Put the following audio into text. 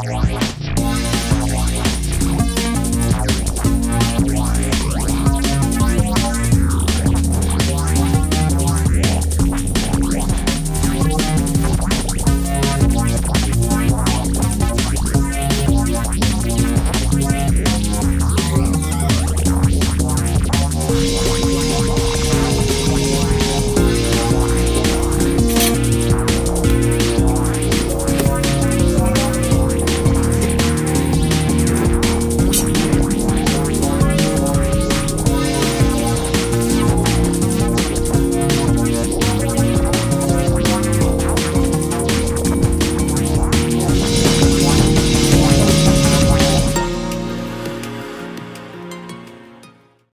Yeah.